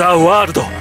ザ・ワールド。